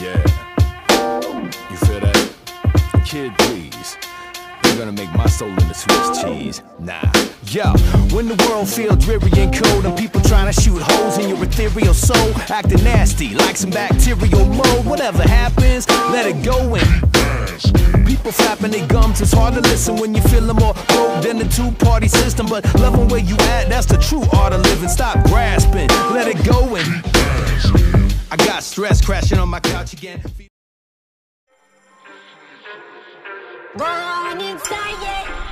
Yeah. You feel that? Kid, please. You're gonna make my soul into Swiss cheese. Nah. Yeah, when the world feels dreary and cold and people trying to shoot holes in your ethereal soul, acting nasty like some bacterial mold. Whatever happens, let it go and people flapping their gums. It's hard to listen when you're feeling more broke than the two-party system. But loving where you at, that's the true art of living. Stop grasping, let it go and I got stress crashing on my couch again. Born inside, yeah.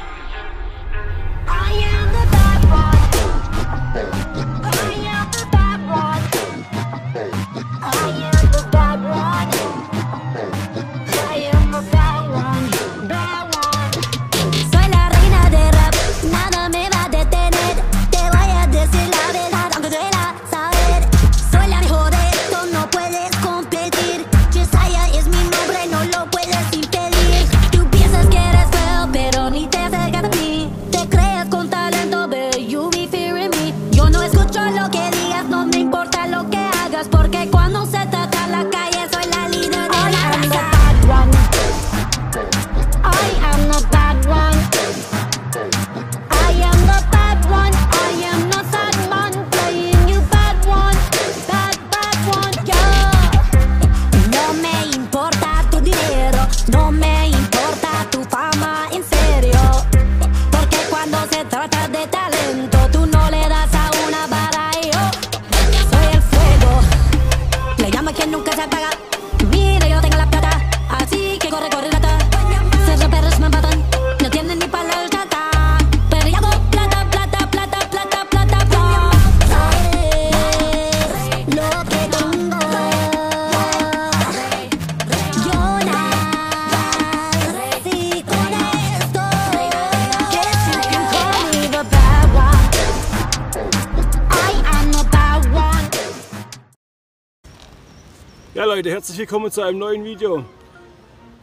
Ja Leute, herzlich willkommen zu einem neuen Video.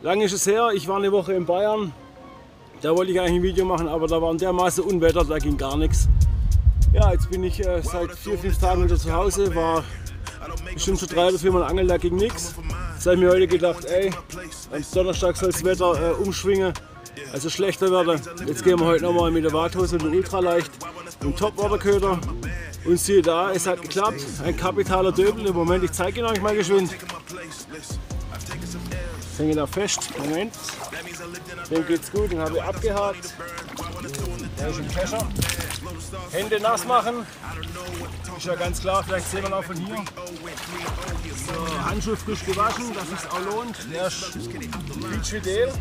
Lange ist es her, ich war eine Woche in Bayern. Da wollte ich eigentlich ein Video machen, aber da waren dermaßen Unwetter, da ging gar nichts. Ja, jetzt bin ich äh, seit vier, fünf Tagen wieder zu Hause, war bestimmt schon drei oder vier Mal angeln, da ging nichts. Jetzt habe ich mir heute gedacht, ey, am Donnerstag soll das Wetter äh, umschwingen, also schlechter werden. Jetzt gehen wir heute nochmal mit der Warthose und dem Ultraleicht und Top-Waterköder. Und siehe da, es hat geklappt, ein kapitaler Döbel. Im Moment, ich zeige ihn euch mal geschwind. Ich hänge da fest, Moment. Dem geht's gut, den habe ich abgehakt. Der ist im Kescher. Hände nass machen. Ist ja ganz klar, vielleicht sehen wir auch von hier. So, Handschuh frisch gewaschen, dass es auch lohnt. Der ist quietschfidel.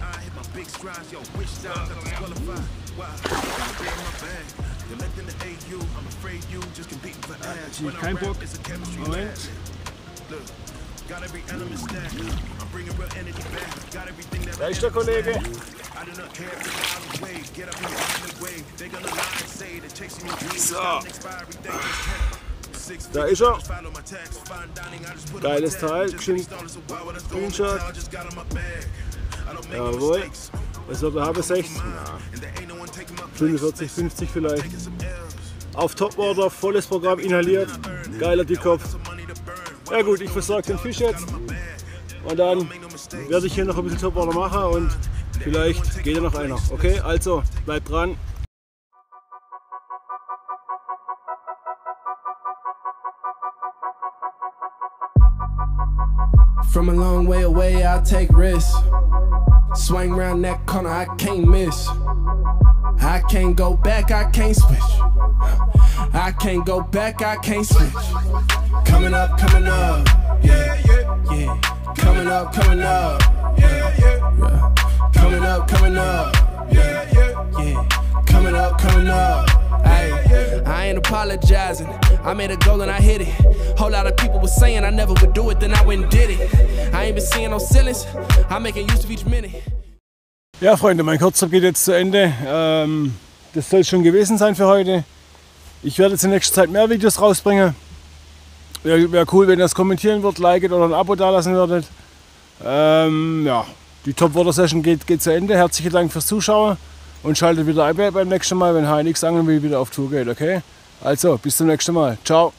Keinen Bock. Moment. Der Kollege. So. Da ist er. Geiles Teil. Screenshot. Jawohl. Was wird er haben? 16? Na. 45, 50 vielleicht. Auf Topwater, volles Programm inhaliert. Geiler Dickkopf. Ja gut, ich versorge den Fisch jetzt. Und dann werde ich hier noch ein bisschen Topwater machen und vielleicht geht ja noch einer. Okay, also bleibt dran. From a long way away, I'll take risks. Swing round that corner, I can't miss. I can't go back, I can't switch. I can't go back, I can't switch. Coming up, coming up, yeah, yeah, yeah. Coming up, coming up, yeah, yeah, yeah. Coming up, coming up, yeah, yeah, yeah. Coming up, coming up. Ay, I ain't apologizing. I made a goal and I hit it. Whole lot of people was saying I never would do it, then I went and did it. I ain't been seeing no ceilings. I'm making use of each minute. Ja, Freunde, mein Kurztrip geht jetzt zu Ende. Ähm, das soll schon gewesen sein für heute. Ich werde jetzt in nächster Zeit mehr Videos rausbringen. Wäre wär cool, wenn ihr das kommentieren würdet, liket oder ein Abo dalassen würdet. Ähm, ja, die Top Water Session geht, geht zu Ende. Herzlichen Dank fürs Zuschauen und schaltet wieder ein beim nächsten Mal, wenn HNX Angeln wieder auf Tour geht, okay? Also, bis zum nächsten Mal. Ciao.